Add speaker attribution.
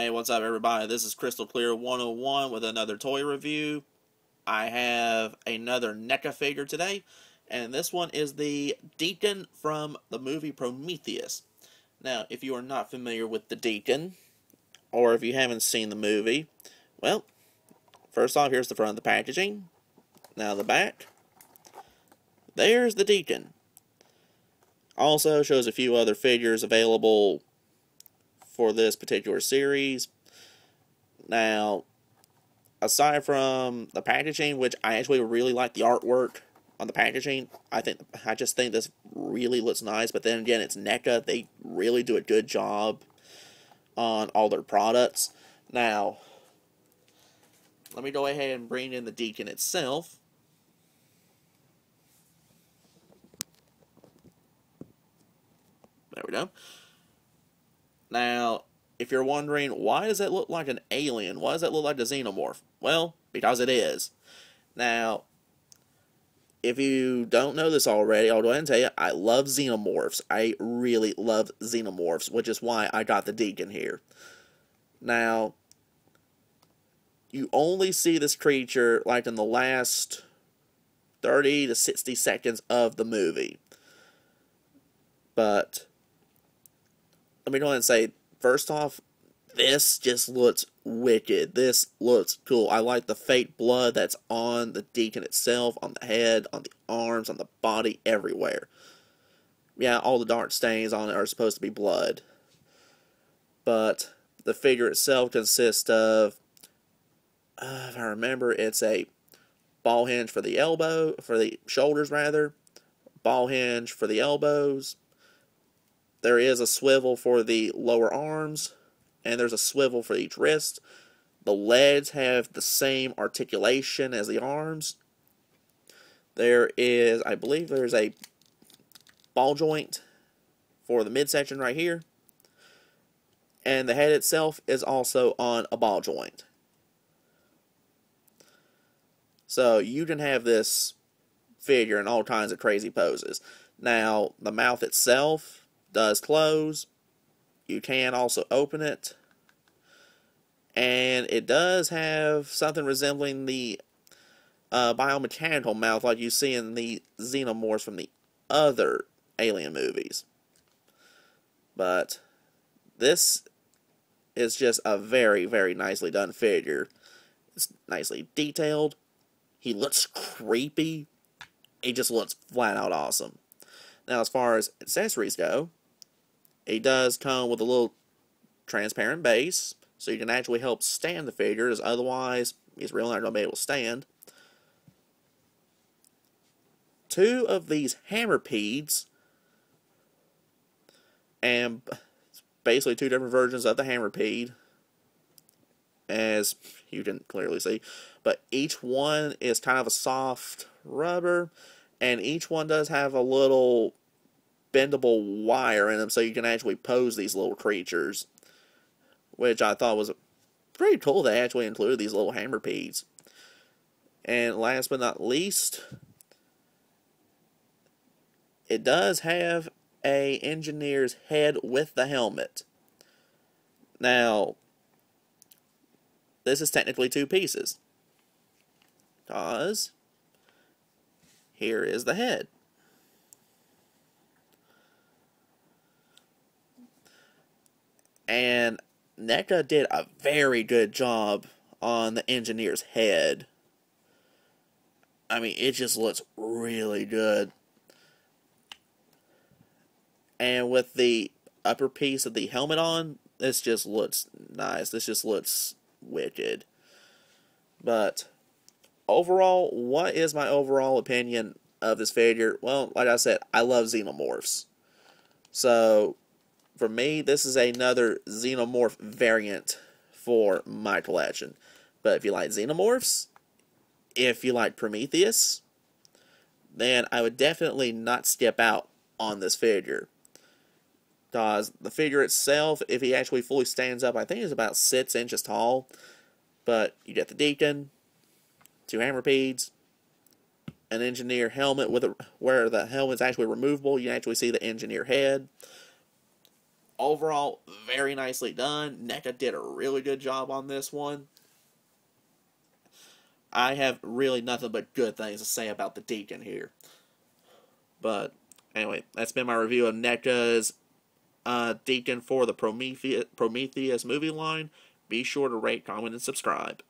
Speaker 1: Hey, what's up, everybody? This is Crystal Clear 101 with another toy review. I have another NECA figure today, and this one is the Deacon from the movie Prometheus. Now, if you are not familiar with the Deacon, or if you haven't seen the movie, well, first off, here's the front of the packaging. Now, the back. There's the Deacon. Also shows a few other figures available for this particular series. Now, aside from the packaging, which I actually really like the artwork on the packaging, I think I just think this really looks nice. But then again, it's NECA; they really do a good job on all their products. Now, let me go ahead and bring in the Deacon itself. There we go. Now, if you're wondering, why does that look like an alien? Why does that look like a xenomorph? Well, because it is. Now, if you don't know this already, I'll go ahead and tell you, I love xenomorphs. I really love xenomorphs, which is why I got the Deacon here. Now, you only see this creature like in the last 30 to 60 seconds of the movie. But let me go ahead and say, first off, this just looks wicked. This looks cool. I like the fake blood that's on the deacon itself, on the head, on the arms, on the body, everywhere. Yeah, all the dark stains on it are supposed to be blood. But the figure itself consists of, uh, if I remember, it's a ball hinge for the elbow, for the shoulders rather, ball hinge for the elbows, there is a swivel for the lower arms, and there's a swivel for each wrist. The legs have the same articulation as the arms. There is, I believe there's a ball joint for the midsection right here. And the head itself is also on a ball joint. So you can have this figure in all kinds of crazy poses. Now, the mouth itself does close. You can also open it. And it does have something resembling the uh, biomechanical mouth like you see in the xenomorphs from the other alien movies. But this is just a very, very nicely done figure. It's nicely detailed. He looks creepy. He just looks flat out awesome. Now, as far as accessories go, it does come with a little transparent base, so you can actually help stand the figure, as otherwise he's really not going to be able to stand. Two of these hammerpedes, and basically two different versions of the hammerpede, as you can clearly see, but each one is kind of a soft rubber, and each one does have a little bendable wire in them so you can actually pose these little creatures. Which I thought was pretty cool they actually included these little hammerpedes. And last but not least, it does have a engineer's head with the helmet. Now, this is technically two pieces. Because here is the head. And NECA did a very good job on the engineer's head. I mean, it just looks really good. And with the upper piece of the helmet on, this just looks nice. This just looks wicked. But overall, what is my overall opinion of this figure? Well, like I said, I love xenomorphs. So, for me, this is another Xenomorph variant for my collection. But if you like Xenomorphs, if you like Prometheus, then I would definitely not skip out on this figure. Because the figure itself, if he actually fully stands up, I think is about 6 inches tall. But you get the Deacon, two hammer Hammerpedes, an engineer helmet with a, where the helmet's actually removable. You actually see the engineer head overall, very nicely done. NECA did a really good job on this one. I have really nothing but good things to say about the Deacon here. But anyway, that's been my review of NECA's uh, Deacon for the Prometheus, Prometheus movie line. Be sure to rate, comment, and subscribe.